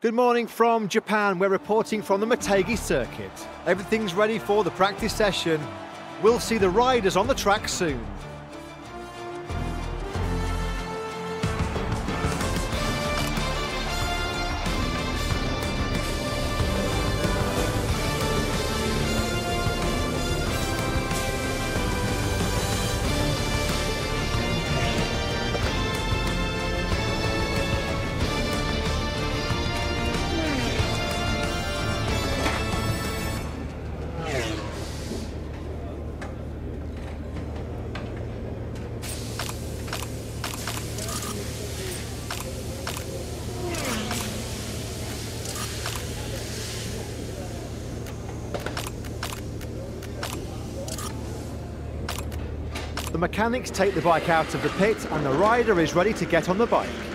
Good morning from Japan. We're reporting from the Motegi circuit. Everything's ready for the practice session. We'll see the riders on the track soon. Mechanics take the bike out of the pit and the rider is ready to get on the bike.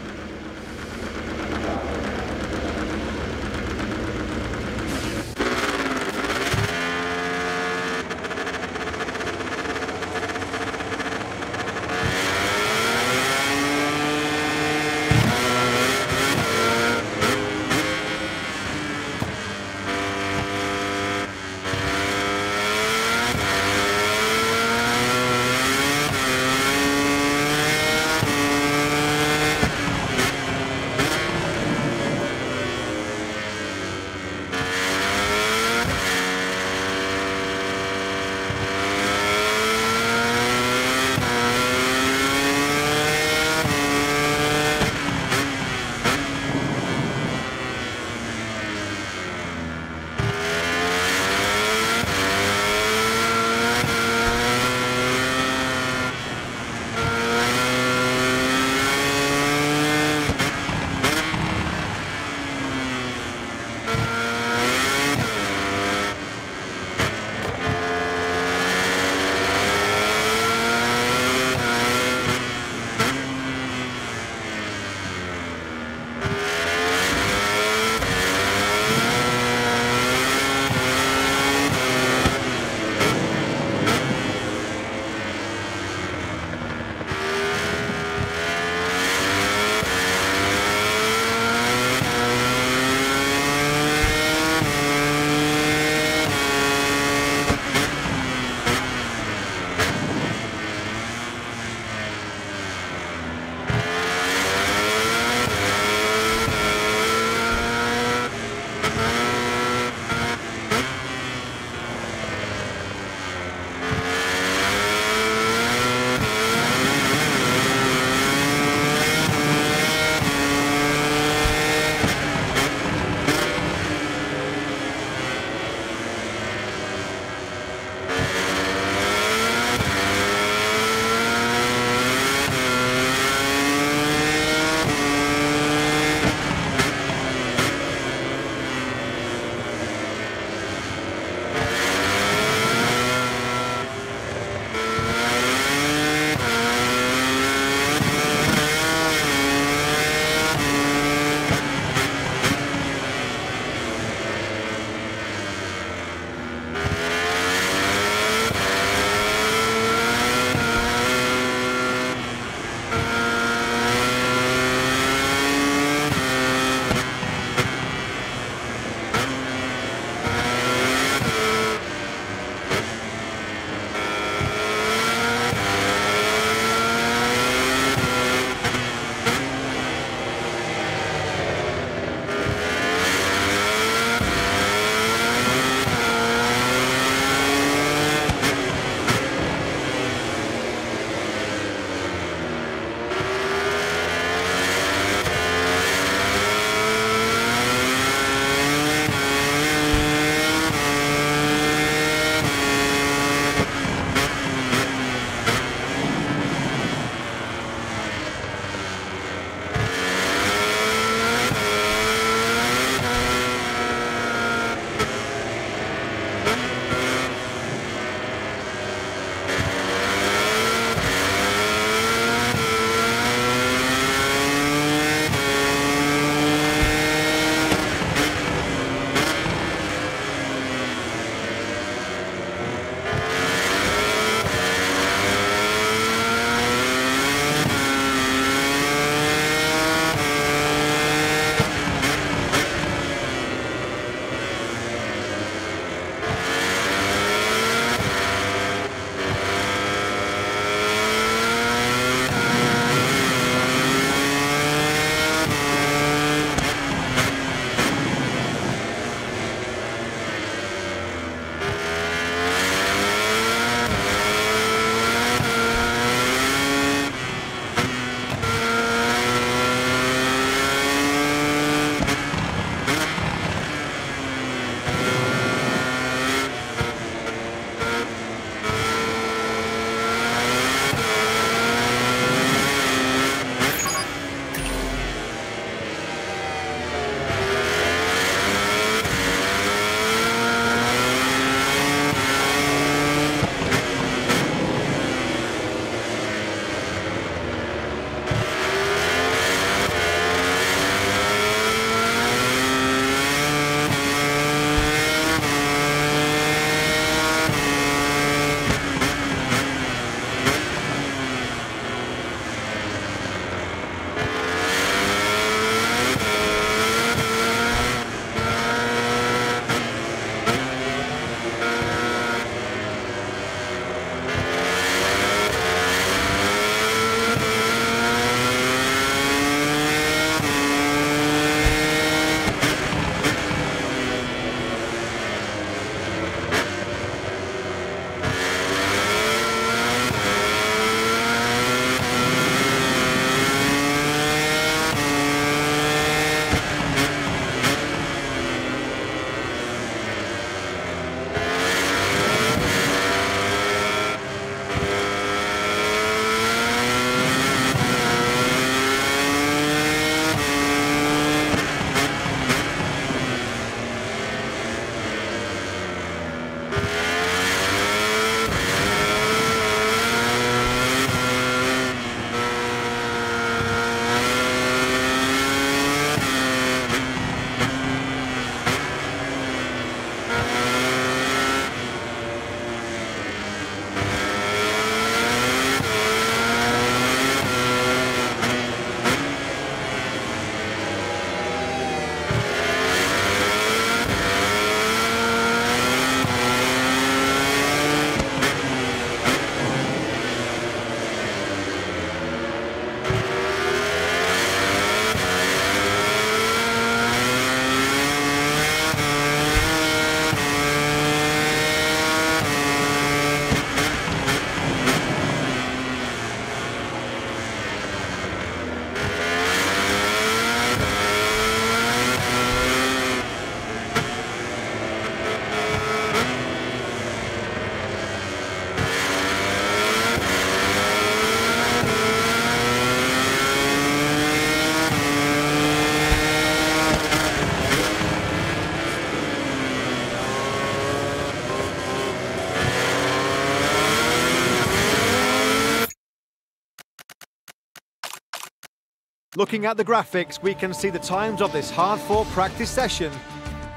Looking at the graphics, we can see the times of this hard-fought practice session.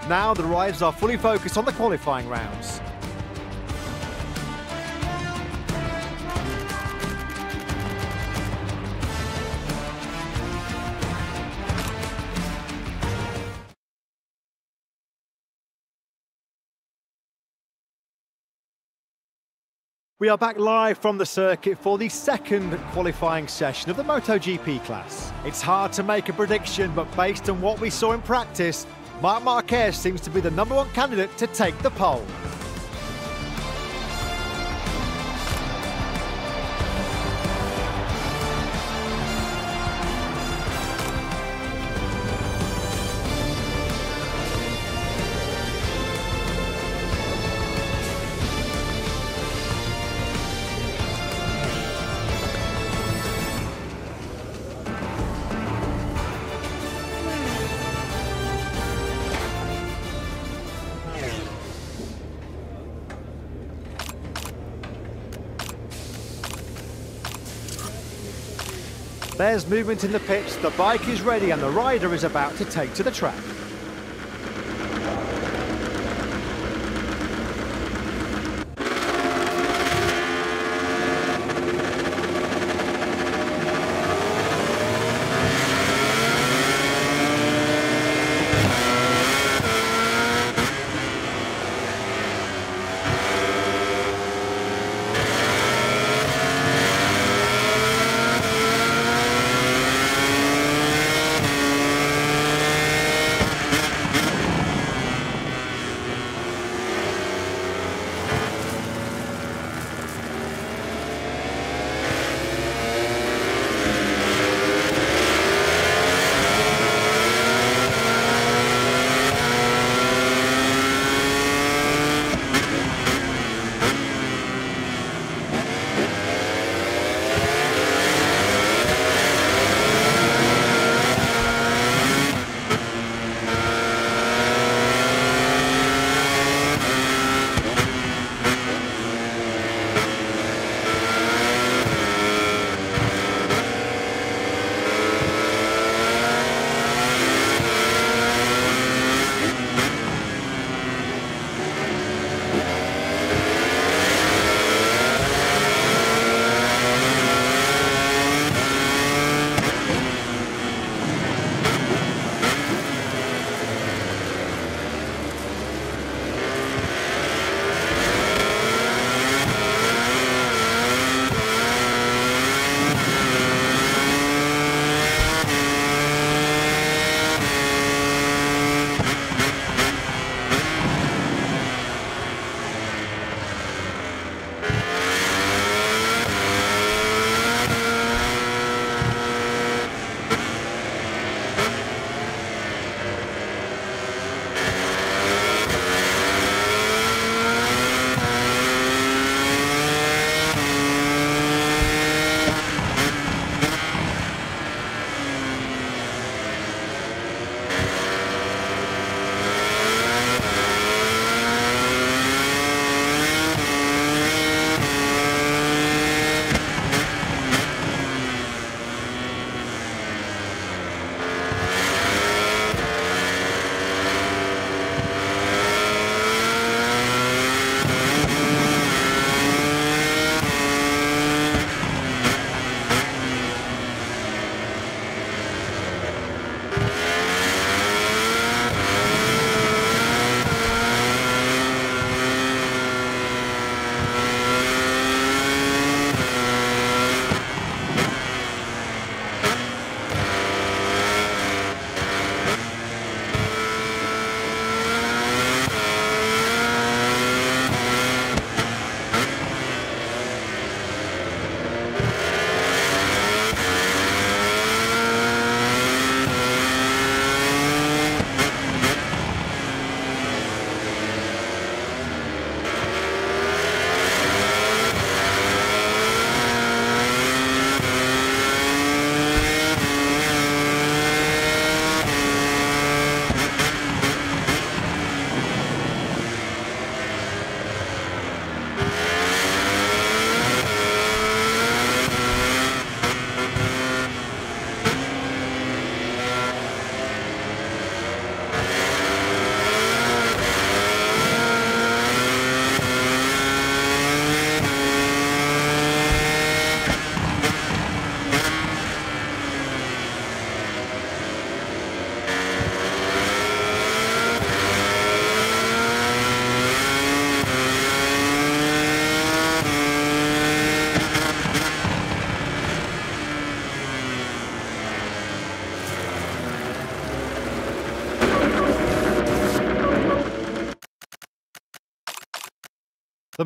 Now the riders are fully focused on the qualifying rounds. We are back live from the circuit for the second qualifying session of the MotoGP class. It's hard to make a prediction, but based on what we saw in practice, Marc Marquez seems to be the number one candidate to take the pole. There's movement in the pits, the bike is ready and the rider is about to take to the track.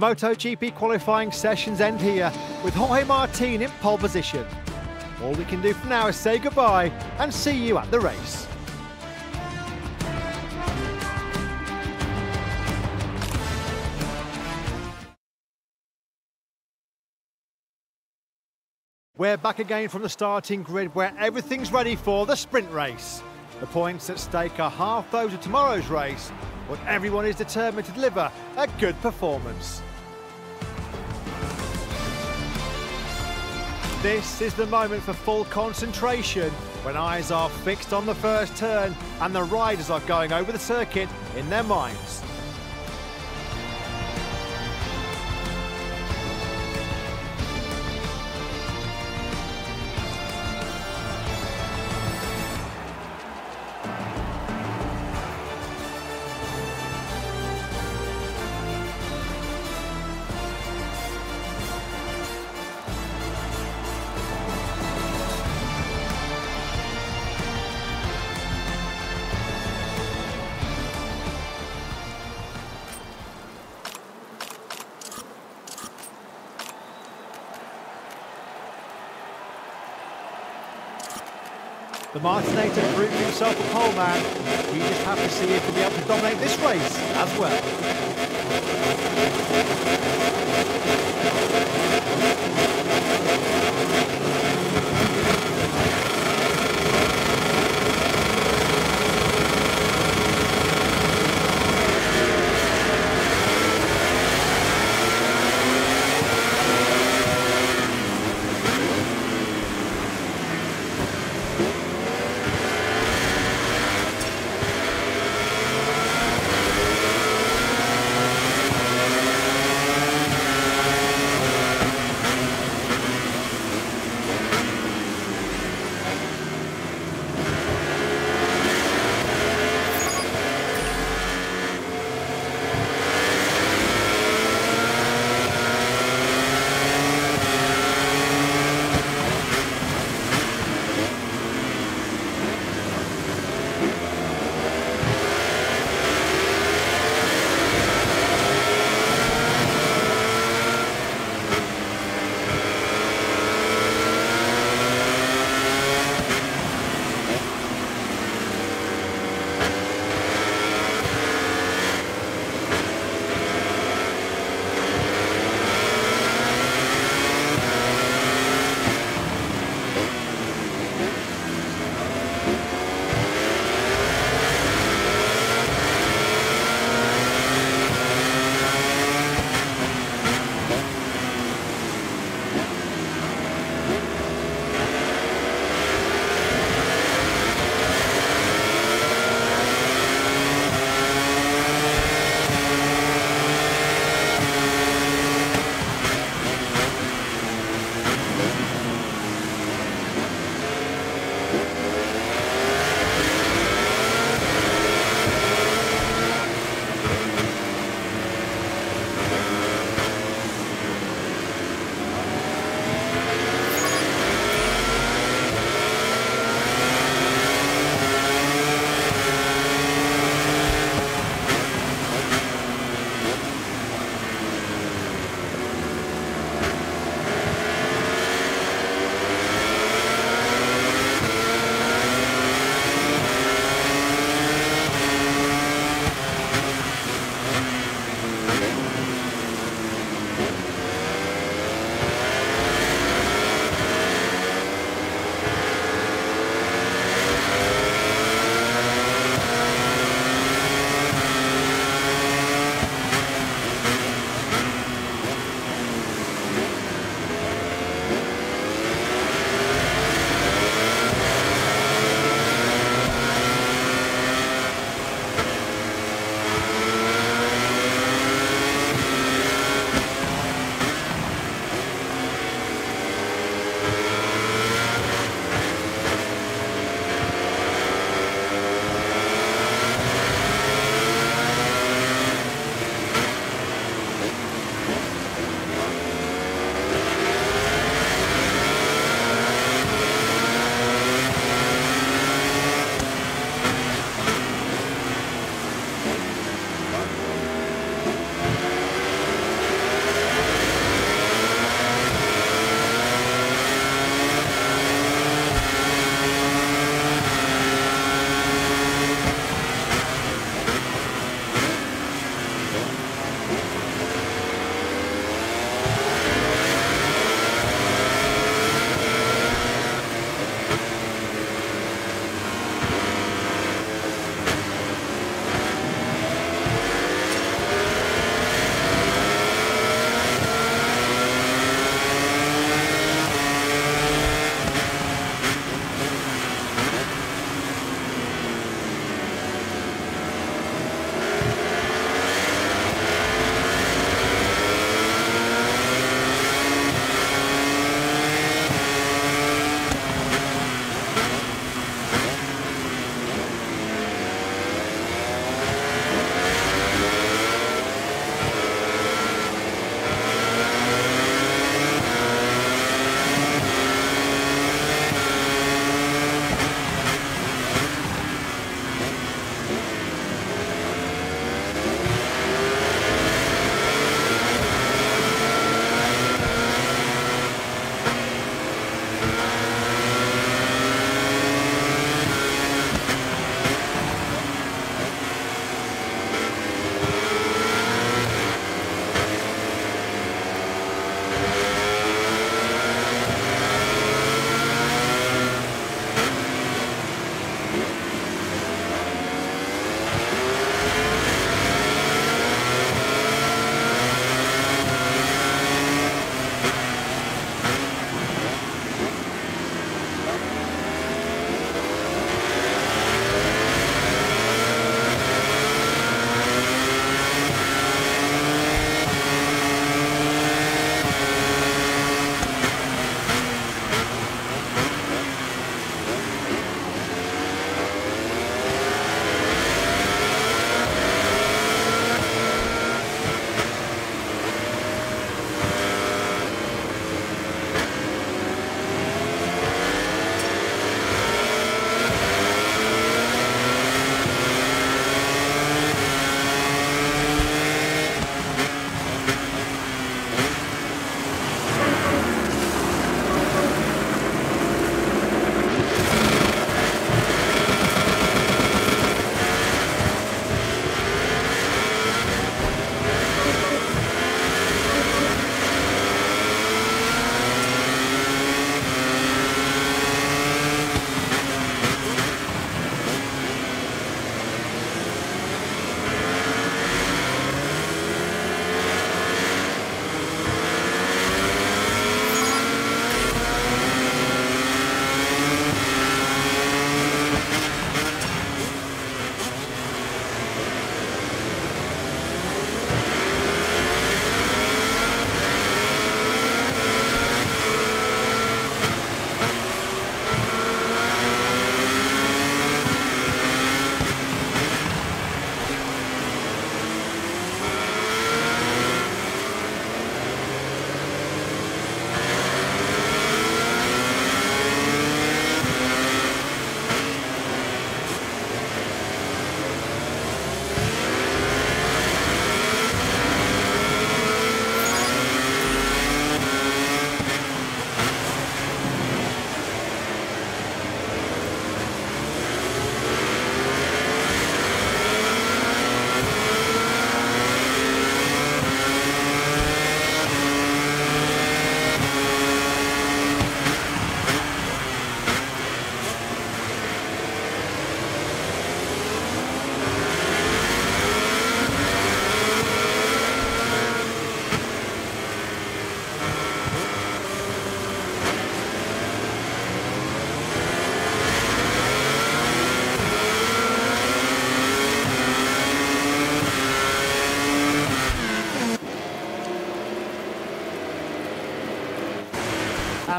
MotoGP qualifying sessions end here with Jorge Martin in pole position. All we can do for now is say goodbye and see you at the race. We're back again from the starting grid where everything's ready for the sprint race. The points at stake are half those of tomorrow's race, but everyone is determined to deliver a good performance. This is the moment for full concentration when eyes are fixed on the first turn and the riders are going over the circuit in their minds. The Martinator proved himself a pole man. We just have to see if he'll be able to dominate this race as well.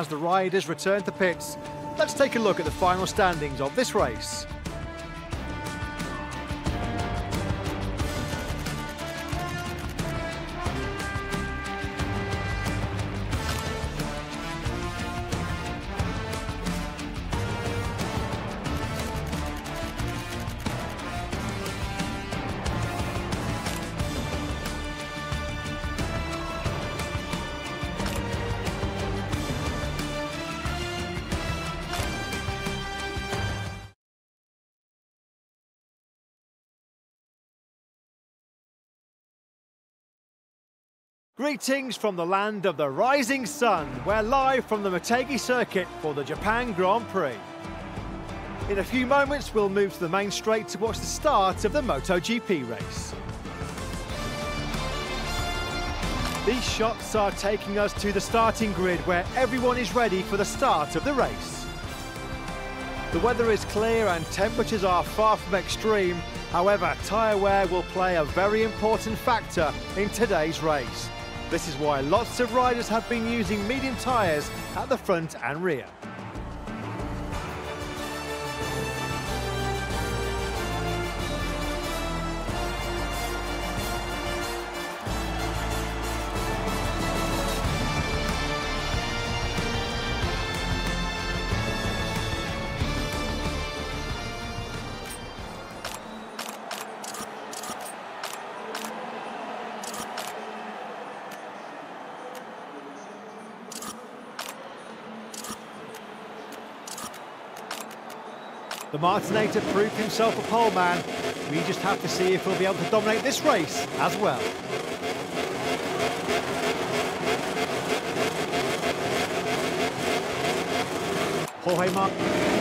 As the riders return to pits, let's take a look at the final standings of this race. Greetings from the land of the rising sun. We're live from the Motegi circuit for the Japan Grand Prix. In a few moments, we'll move to the main straight to watch the start of the MotoGP race. These shots are taking us to the starting grid where everyone is ready for the start of the race. The weather is clear and temperatures are far from extreme. However, tyre wear will play a very important factor in today's race. This is why lots of riders have been using medium tyres at the front and rear. The Martinator proved himself a pole man. We just have to see if he'll be able to dominate this race as well. Jorge Martin.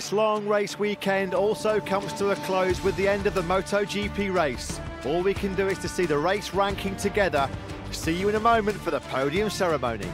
This long race weekend also comes to a close with the end of the MotoGP race. All we can do is to see the race ranking together. See you in a moment for the podium ceremony.